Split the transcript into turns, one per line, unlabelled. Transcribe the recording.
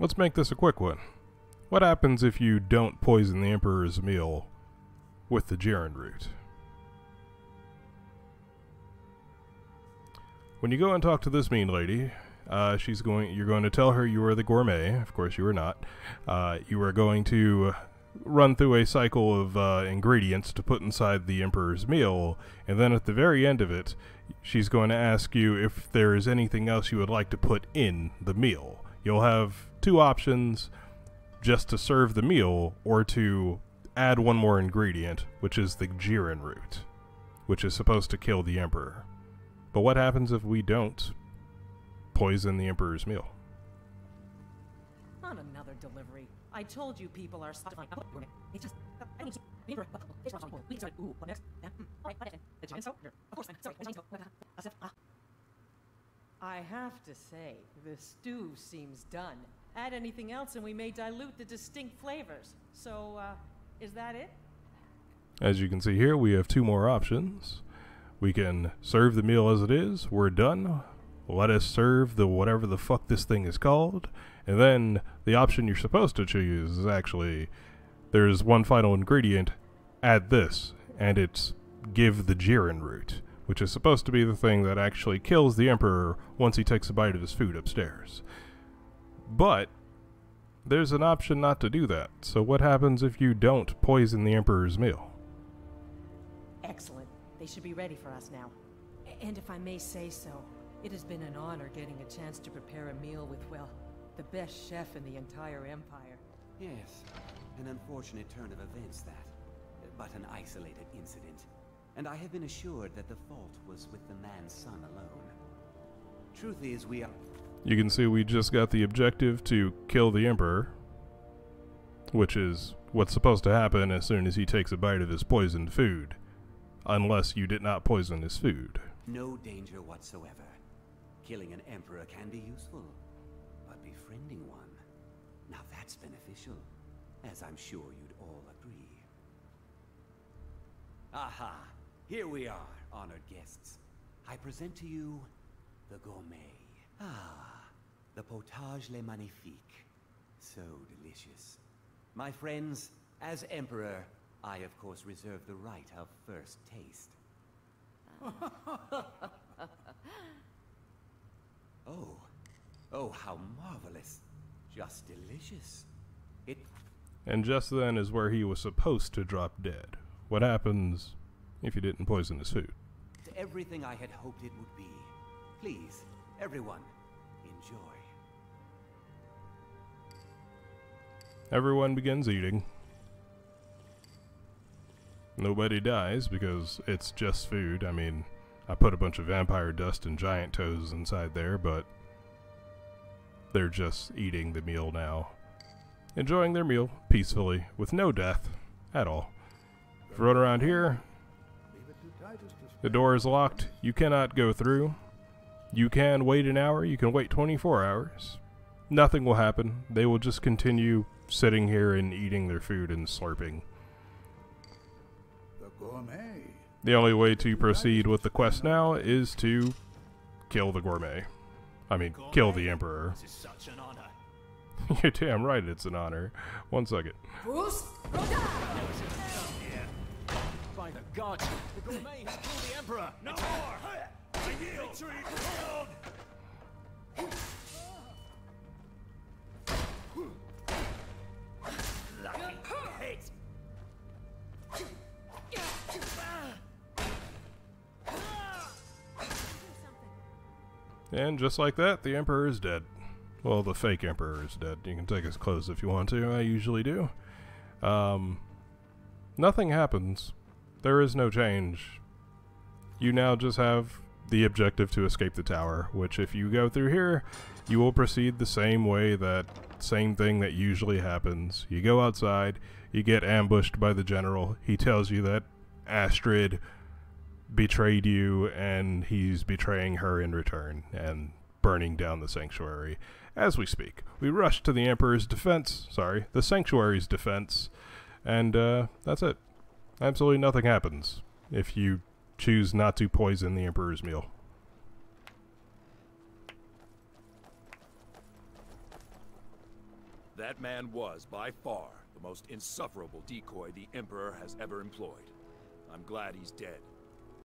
let's make this a quick one. What happens if you don't poison the Emperor's meal with the Jarrin root? When you go and talk to this mean lady, uh, she's going. You're going to tell her you are the gourmet. Of course, you are not. Uh, you are going to run through a cycle of uh, ingredients to put inside the Emperor's meal, and then at the very end of it, she's going to ask you if there is anything else you would like to put in the meal. You'll have two options just to serve the meal or to add one more ingredient, which is the Jarrin root, which is supposed to kill the Emperor. But what happens if we don't poison the Emperor's meal?
On another delivery. I told you people are stuck. It's just. I have to say, the stew seems done. Add anything else and we may dilute the distinct flavors. So, uh, is that it?
As you can see here, we have two more options. We can serve the meal as it is. We're done. Let us serve the whatever the fuck this thing is called. And then the option you're supposed to choose is actually there's one final ingredient. Add this, and it's give the Jarrin root, which is supposed to be the thing that actually kills the Emperor once he takes a bite of his food upstairs. But there's an option not to do that. So what happens if you don't poison the Emperor's meal?
Excellent. They should be ready for us now. And if I may say so, it has been an honor getting a chance to prepare a meal with, well, the best chef in the entire empire.
Yes, an unfortunate turn of events that, but an isolated incident. And I have been assured that the fault was with the man's son alone. Truth is, we are.
You can see we just got the objective to kill the Emperor, which is what's supposed to happen as soon as he takes a bite of his poisoned food, unless you did not poison his food.
No danger whatsoever. Killing an emperor can be useful, but befriending one, now that's beneficial, as I'm sure you'd all agree. Aha! Here we are, honored guests. I present to you the gourmet. Ah, the potage le magnifique. So delicious. My friends, as emperor, I of course reserve the right of first taste. Oh. Oh, how marvelous. Just delicious. It
And just then is where he was supposed to drop dead. What happens if you didn't poison his food?
everything I had hoped it would be. Please, everyone, enjoy.
Everyone begins eating. Nobody dies because it's just food. I mean, I put a bunch of vampire dust and giant toes inside there, but they're just eating the meal now. Enjoying their meal peacefully with no death at all. If you run around here, the door is locked. You cannot go through. You can wait an hour. You can wait 24 hours. Nothing will happen. They will just continue sitting here and eating their food and slurping.
The gourmet.
The only way to proceed with the quest now is to kill the gourmet. I mean, kill the emperor.
This is such an honor.
You're damn right it's an honor. One second.
Bruce,
By the gods, the gourmet has killed the emperor. No more. I yield. Victory fulfilled. Lucky.
And just like that, the emperor is dead. Well, the fake emperor is dead. You can take his clothes if you want to. I usually do. Um, nothing happens. There is no change. You now just have the objective to escape the tower, which if you go through here, you will proceed the same way that same thing that usually happens. You go outside, you get ambushed by the general. He tells you that Astrid betrayed you and he's betraying her in return and burning down the sanctuary as we speak. We rush to the Emperor's defense, sorry, the sanctuary's defense, and uh, that's it. Absolutely nothing happens if you choose not to poison the Emperor's meal.
That man was, by far, the most insufferable decoy the Emperor has ever employed. I'm glad he's dead.